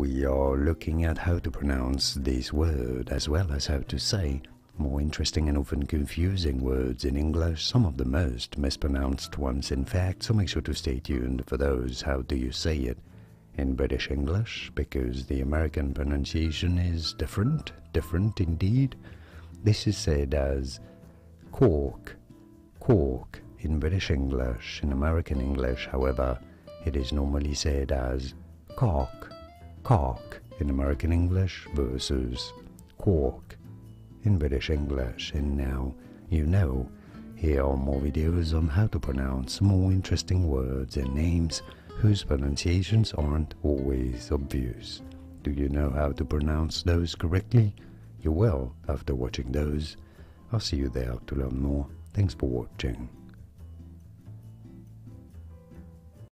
we are looking at how to pronounce this word as well as how to say more interesting and often confusing words in English, some of the most mispronounced ones in fact, so make sure to stay tuned for those. How do you say it in British English? Because the American pronunciation is different, different indeed. This is said as caulk, caulk in British English. In American English, however, it is normally said as caulk, caulk in American English versus caulk in British English. And now you know. Here are more videos on how to pronounce more interesting words and names whose pronunciations aren't always obvious. Do you know how to pronounce those correctly? You will after watching those. I'll see you there to learn more. Thanks for watching.